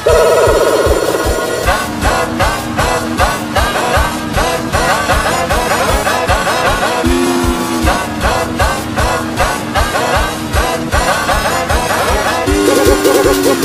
Go!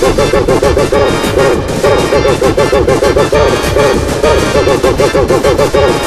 Thank you.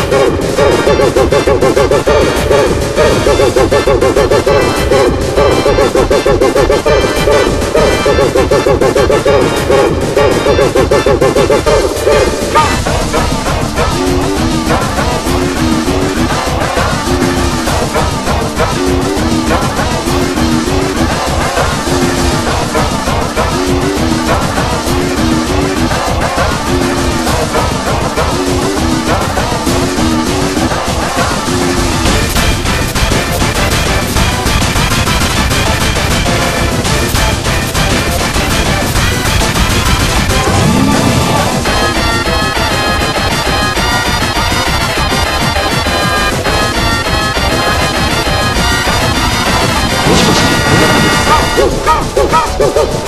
Oh!